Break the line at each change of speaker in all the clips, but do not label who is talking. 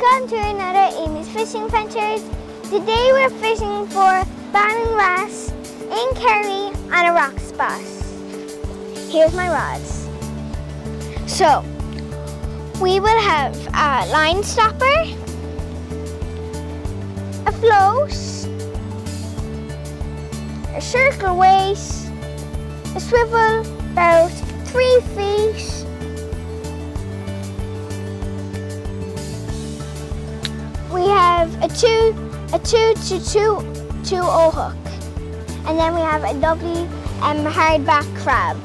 welcome to another Amy's Fishing Adventures. Today we're fishing for Ballan Wrasse in Kerry on a rock spot. Here's my rods. So, we will have a line stopper, a float, a circle weight, a swivel about three feet, we have a two, a two to two, two O hook. And then we have a lovely um, hardback crab.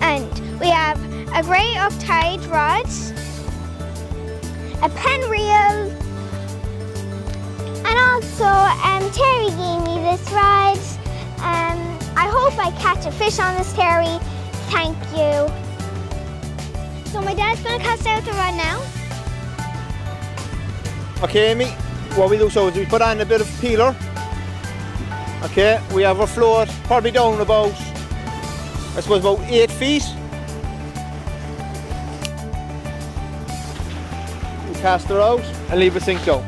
And we have a grey of tied rod, a Penn reel, and also um, Terry gave me this rod. Um, I hope I catch a fish on this, Terry. Thank you. So my dad's gonna cast out the rod now.
Okay, Amy, what we do so is we put on a bit of peeler. Okay, we have our float probably down about, I suppose about eight feet. We cast her out and leave her sink down.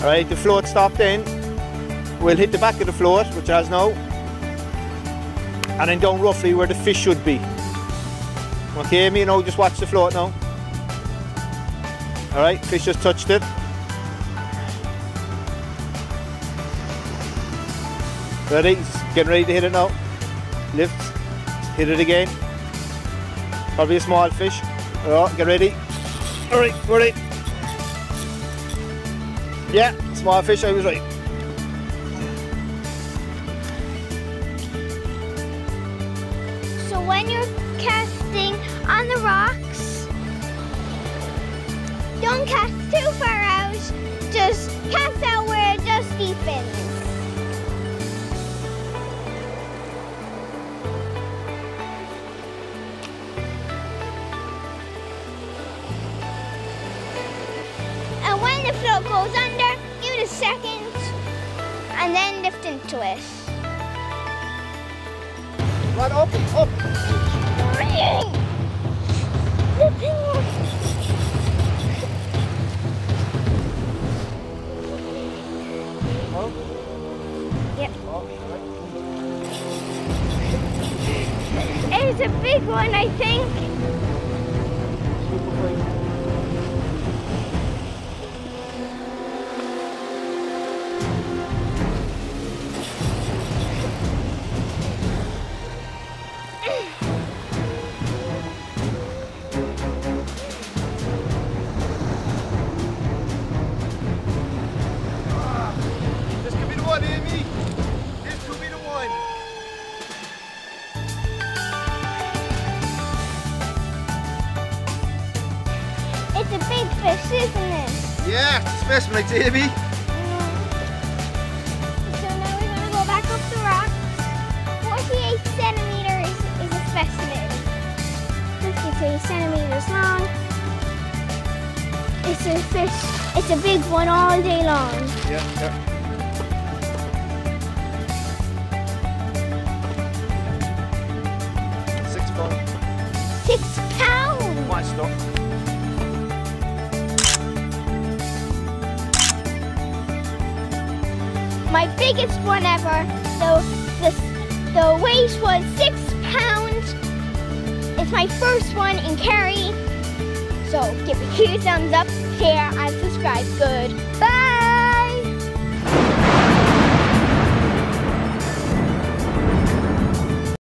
Alright, the float stopped in. We'll hit the back of the float, which has now. And then down roughly where the fish should be. Okay, me know, just watch the float now. Alright, fish just touched it. Ready? Getting ready to hit it now. Lift. Hit it again. Probably a small fish. Alright, get ready. Alright, ready. Yeah, small fish, I was right.
So when you're casting on the rocks, don't cast too far out, just cast out where it just deepens. And when the float goes under, give it a second and then lift into it.
Right, up, up.
It's a big one, I think. Fish, isn't it?
Yeah, it's a specimen, like Amy. Mm.
So now we're gonna go back up the rocks. 48 centimeters is a specimen. 53 centimeters long. It's a fish, it's a big one all day long.
Yeah, yeah.
My biggest one ever. The, the, the weight was six pounds. It's my first one in Kerry. So give a huge thumbs up, share, and subscribe. Good. Bye.